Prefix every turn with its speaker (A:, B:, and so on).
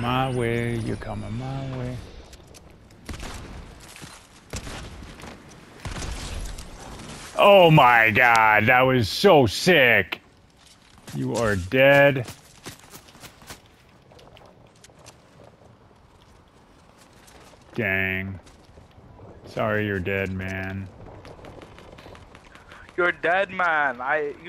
A: my way, you're coming my way. Oh my god, that was so sick. You are dead. Dang. Sorry you're dead, man.
B: You're dead, man. I you